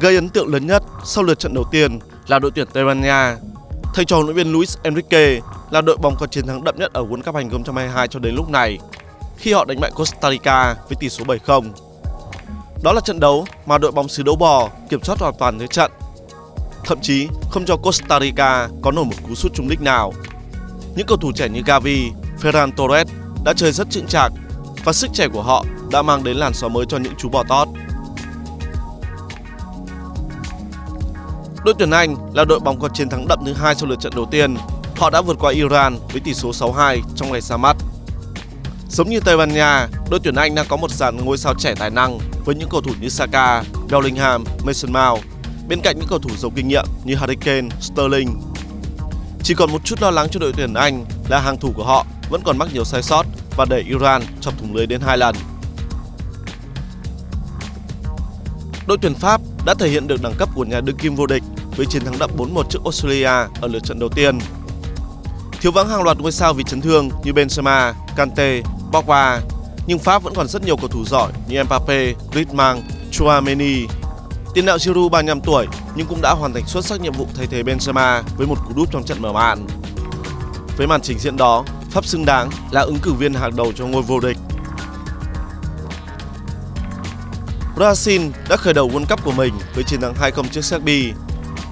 Gây ấn tượng lớn nhất sau lượt trận đầu tiên là đội tuyển Tây Ban Nha. Thầy trò huấn luyện viên Luis Enrique là đội bóng có chiến thắng đậm nhất ở World Cup 2022 cho đến lúc này khi họ đánh bại Costa Rica với tỷ số 7-0. Đó là trận đấu mà đội bóng xứ đấu bò kiểm soát hoàn toàn thế trận. Thậm chí không cho Costa Rica có nổi một cú sút trúng đích nào. Những cầu thủ trẻ như Gavi, Ferran Torres đã chơi rất chững chạc và sức trẻ của họ đã mang đến làn gió mới cho những chú bò tót. Đội tuyển Anh là đội bóng có chiến thắng đậm thứ hai sau lượt trận đầu tiên. Họ đã vượt qua Iran với tỷ số 6-2 trong ngày ra mắt. Giống như Tây Ban Nha, đội tuyển Anh đang có một dàn ngôi sao trẻ tài năng với những cầu thủ như Saka, Bellingham, Mason Mount bên cạnh những cầu thủ giàu kinh nghiệm như Harry Kane, Sterling. Chỉ còn một chút lo lắng cho đội tuyển Anh là hàng thủ của họ vẫn còn mắc nhiều sai sót và để Iran chọc thủng lưới đến hai lần. Đội tuyển Pháp đã thể hiện được đẳng cấp của nhà đương kim vô địch với chiến thắng đậm 4-1 trước Australia ở lượt trận đầu tiên. Thiếu vắng hàng loạt ngôi sao vì chấn thương như Benzema, Kante, Pogba, nhưng Pháp vẫn còn rất nhiều cầu thủ giỏi như Mbappe, Griezmann, Chouameni. Tiền đạo Giroud 35 tuổi nhưng cũng đã hoàn thành xuất sắc nhiệm vụ thay thế Benzema với một cú đúp trong trận mở màn. Với màn trình diễn đó, Pháp xứng đáng là ứng cử viên hàng đầu cho ngôi vô địch. Brazil đã khởi đầu World Cup của mình với chiến thắng 2-0 trước Serbia.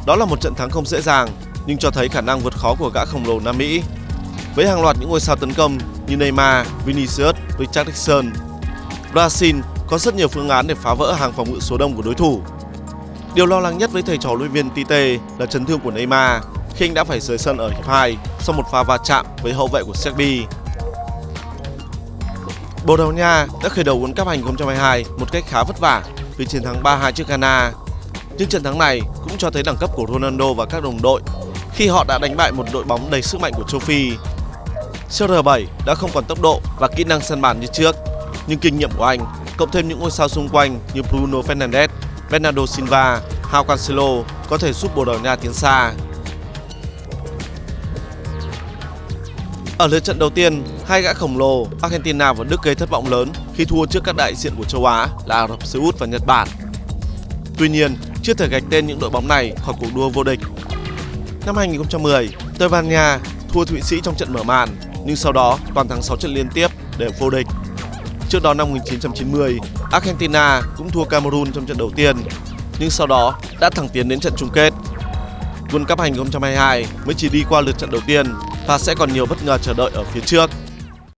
Đó là một trận thắng không dễ dàng nhưng cho thấy khả năng vượt khó của gã khổng lồ Nam Mỹ. Với hàng loạt những ngôi sao tấn công như Neymar, Vinicius, Richarlison, Brazil có rất nhiều phương án để phá vỡ hàng phòng ngự số đông của đối thủ. Điều lo lắng nhất với thầy trò luyện viên Tite là chấn thương của Neymar khi anh đã phải rời sân ở hiệp 2 sau một pha va chạm với hậu vệ của Serbia. Bồ Đào Nha đã khởi đầu World Cup 2022 một cách khá vất vả với chiến thắng 3-2 trước Ghana. Nhưng trận thắng này cũng cho thấy đẳng cấp của Ronaldo và các đồng đội khi họ đã đánh bại một đội bóng đầy sức mạnh của châu Phi. CR7 đã không còn tốc độ và kỹ năng săn bàn như trước, nhưng kinh nghiệm của anh cộng thêm những ngôi sao xung quanh như Bruno Fernandes, Bernardo Silva, Hao Cancelo có thể giúp Bồ Đào Nha tiến xa. Ở lượt trận đầu tiên, hai gã khổng lồ Argentina và Đức gây thất vọng lớn khi thua trước các đại diện của châu Á là Ả Rập Xê Út và Nhật Bản. Tuy nhiên, chưa thể gạch tên những đội bóng này khỏi cuộc đua vô địch. Năm 2010, Tây Ban Nha thua Thụy Sĩ trong trận mở màn, nhưng sau đó toàn thắng 6 trận liên tiếp để vô địch. Trước đó năm 1990, Argentina cũng thua Cameroon trong trận đầu tiên, nhưng sau đó đã thẳng tiến đến trận chung kết. World Cup 2022 mới chỉ đi qua lượt trận đầu tiên và sẽ còn nhiều bất ngờ chờ đợi ở phía trước.